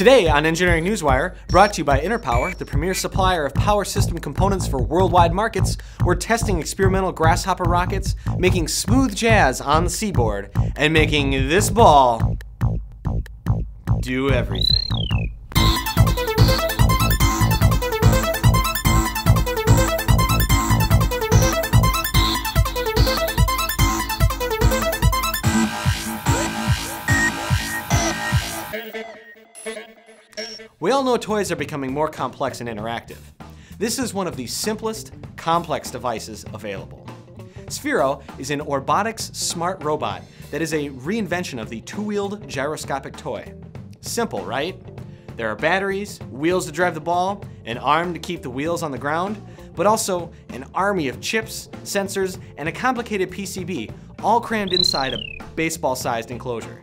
Today on Engineering Newswire, brought to you by Interpower, the premier supplier of power system components for worldwide markets, we're testing experimental Grasshopper rockets, making smooth jazz on the seaboard, and making this ball do everything. We all know toys are becoming more complex and interactive. This is one of the simplest, complex devices available. Sphero is an Orbotix smart robot that is a reinvention of the two-wheeled gyroscopic toy. Simple, right? There are batteries, wheels to drive the ball, an arm to keep the wheels on the ground, but also an army of chips, sensors, and a complicated PCB, all crammed inside a baseball-sized enclosure.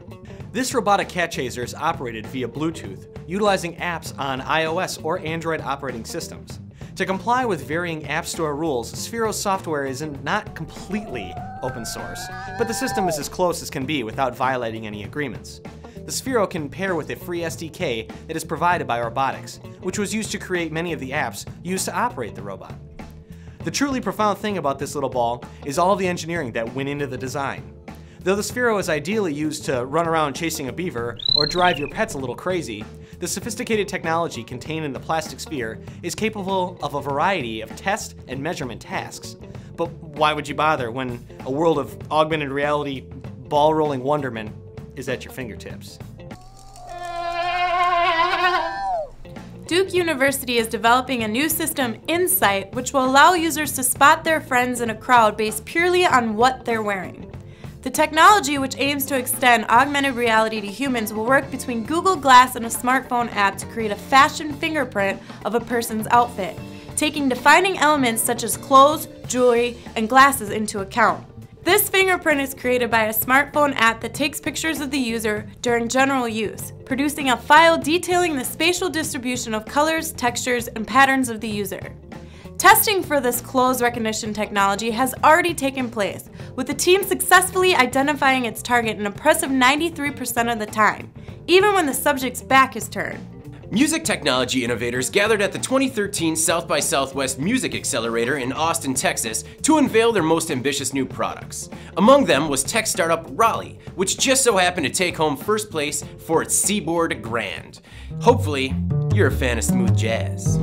This robotic cat chaser is operated via Bluetooth, utilizing apps on iOS or Android operating systems. To comply with varying App Store rules, Sphero's software is not completely open source, but the system is as close as can be without violating any agreements. The Sphero can pair with a free SDK that is provided by Orbotix, which was used to create many of the apps used to operate the robot. The truly profound thing about this little ball is all of the engineering that went into the design. Though the Sphero is ideally used to run around chasing a beaver or drive your pets a little crazy, the sophisticated technology contained in the plastic sphere is capable of a variety of test and measurement tasks. But why would you bother when a world of augmented reality ball rolling wonderment is at your fingertips? Duke University is developing a new system, InSight, which will allow users to spot their friends in a crowd based purely on what they're wearing. The technology, which aims to extend augmented reality to humans, will work between Google Glass and a smartphone app to create a fashion fingerprint of a person's outfit, taking defining elements such as clothes, jewelry, and glasses into account. This fingerprint is created by a smartphone app that takes pictures of the user during general use, producing a file detailing the spatial distribution of colors, textures, and patterns of the user. Testing for this clothes recognition technology has already taken place, with the team successfully identifying its target an impressive 93% of the time, even when the subject's back is turned. Music technology innovators gathered at the 2013 South by Southwest Music Accelerator in Austin, Texas to unveil their most ambitious new products. Among them was tech startup ROLI, which just so happened to take home first place for its Seaboard Grand. Hopefully, you're a fan of smooth jazz.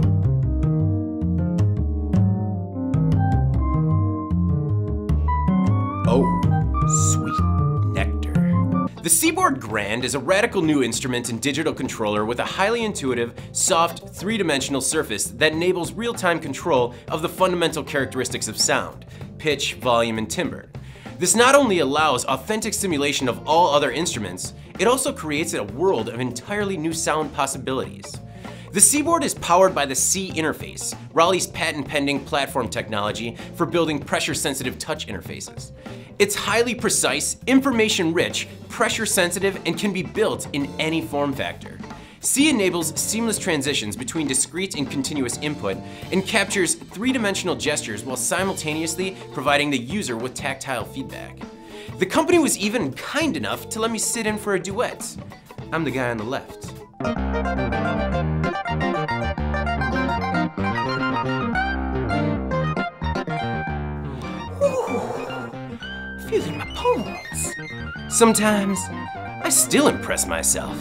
The Seaboard Grand is a radical new instrument and digital controller with a highly intuitive, soft, three-dimensional surface that enables real-time control of the fundamental characteristics of sound, pitch, volume, and timbre. This not only allows authentic simulation of all other instruments, it also creates a world of entirely new sound possibilities. The Seaboard is powered by the SEA interface, ROLI's patent-pending platform technology for building pressure-sensitive touch interfaces. It's highly precise, information-rich, pressure-sensitive, and can be built in any form factor. SEA enables seamless transitions between discrete and continuous input and captures three-dimensional gestures while simultaneously providing the user with tactile feedback. The company was even kind enough to let me sit in for a duet. I'm the guy on the left. Sometimes, I still impress myself.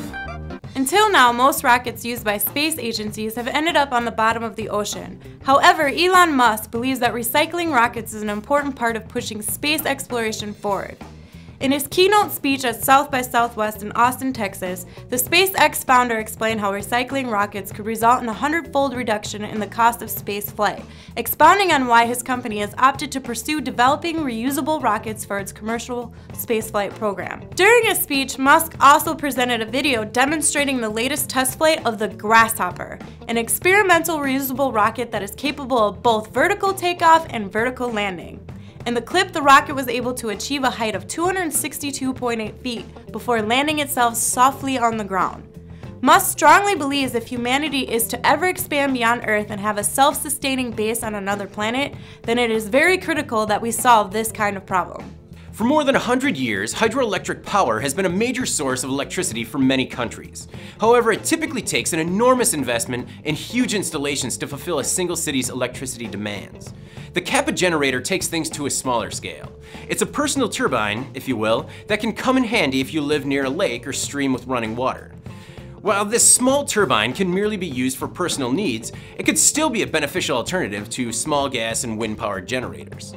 Until now, most rockets used by space agencies have ended up on the bottom of the ocean. However, Elon Musk believes that recycling rockets is an important part of pushing space exploration forward. In his keynote speech at South by Southwest in Austin, Texas, the SpaceX founder explained how recycling rockets could result in a hundredfold reduction in the cost of space flight, expounding on why his company has opted to pursue developing reusable rockets for its commercial spaceflight program. During his speech, Musk also presented a video demonstrating the latest test flight of the Grasshopper, an experimental reusable rocket that is capable of both vertical takeoff and vertical landing. In the clip, the rocket was able to achieve a height of 262.8 feet before landing itself softly on the ground. Musk strongly believes if humanity is to ever expand beyond Earth and have a self-sustaining base on another planet, then it is very critical that we solve this kind of problem. For more than 100 years, hydroelectric power has been a major source of electricity for many countries. However, it typically takes an enormous investment and huge installations to fulfill a single city's electricity demands. The Cappa generator takes things to a smaller scale. It's a personal turbine, if you will, that can come in handy if you live near a lake or stream with running water. While this small turbine can merely be used for personal needs, it could still be a beneficial alternative to small gas and wind powered generators.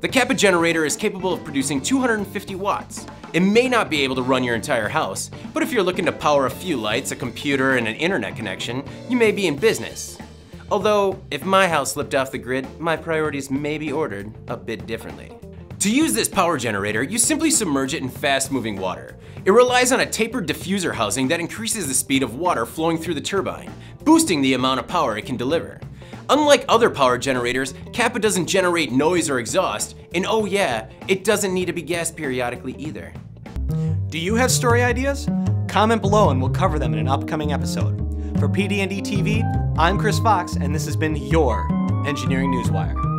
The Cappa generator is capable of producing 250 watts. It may not be able to run your entire house, but if you're looking to power a few lights, a computer, and an internet connection, you may be in business. Although, if my house slipped off the grid, my priorities may be ordered a bit differently. To use this power generator, you simply submerge it in fast-moving water. It relies on a tapered diffuser housing that increases the speed of water flowing through the turbine, boosting the amount of power it can deliver. Unlike other power generators, Cappa doesn't generate noise or exhaust, and oh yeah, it doesn't need to be gassed periodically either. Do you have story ideas? Comment below and we'll cover them in an upcoming episode. For PD&D TV, I'm Chris Fox and this has been your Engineering Newswire.